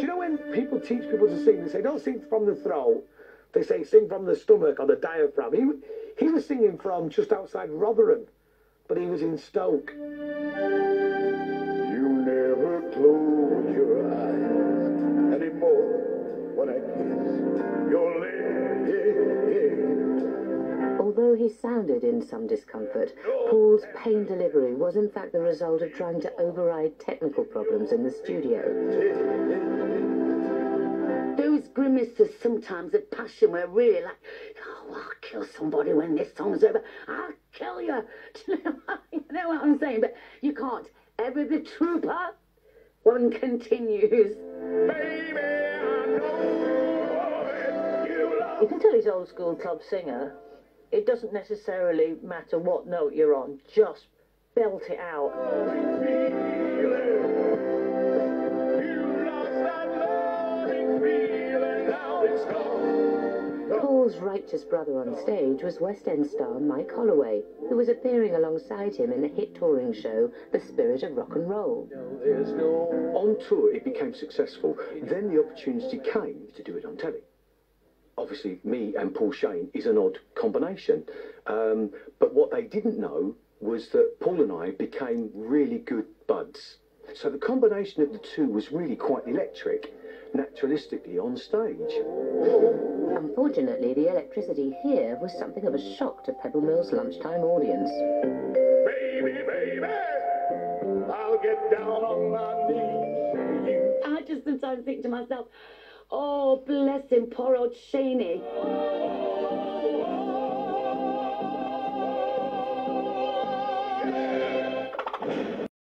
Do you know when people teach people to sing, they say, don't sing from the throat. They say, sing from the stomach or the diaphragm. He, he was singing from just outside Rotherham, but he was in Stoke. You never close your eyes anymore when I kiss your lips. Although he sounded in some discomfort, Paul's pain delivery was in fact the result of trying to override technical problems in the studio. Those grimaces sometimes of passion were really like, oh, I'll kill somebody when this song's over. I'll kill you. Do you know what, you know what I'm saying? But you can't ever be trooper. One continues. Baby, I know you love You can tell he's old school club singer. It doesn't necessarily matter what note you're on, just belt it out. Paul's righteous brother on stage was West End star Mike Holoway, who was appearing alongside him in the hit touring show The Spirit of Rock and Roll. On tour, it became successful. Then the opportunity came to do it on telly. Obviously, me and Paul Shane is an odd combination. Um, but what they didn't know was that Paul and I became really good buds. So the combination of the two was really quite electric, naturalistically on stage. Unfortunately, the electricity here was something of a shock to Pebble Mill's lunchtime audience. Baby, baby, I'll get down on my knees. I just sometimes think to myself, oh, bless him, poor old Shaney.